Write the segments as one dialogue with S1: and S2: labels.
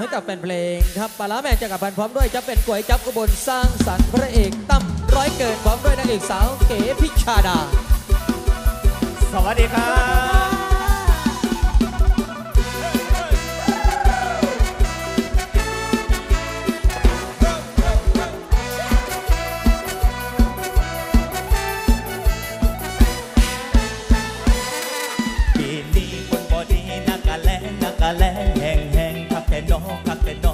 S1: ให้กับแฟนเพลงครับปลาแม่จักรพันพร้อมด้วยจะเป็นก๋วยจับกบนสร้างสรรค์พระเอกตั้มร้อยเกินพร้อมด้วยนางเอกสาวเก๋พิชาดา
S2: สวัสดีครับปีนี้คนบอดีนักกะแลนักกะแลแห่ง que loca.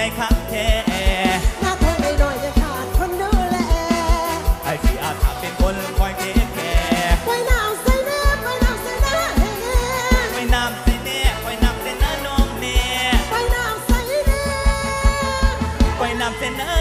S2: ห
S3: ญ่คัแท้หน้าแท้ไม่
S2: น้อยจะ
S3: ขาดคนดูแล
S2: ไอ้สีอาถา
S3: เป็น
S2: คนคอ
S3: ย
S2: เทคแคร์
S3: ไว้น้ำใส่แน่ไว้น้ำใส่แน่
S2: ไว้น้ำ
S3: ใส่แน่
S2: ไว้น้ำใส่
S3: แน่น้อ
S2: งแน่ไว้
S3: น้ำใส่แน่ไว้น้ำใส่แน่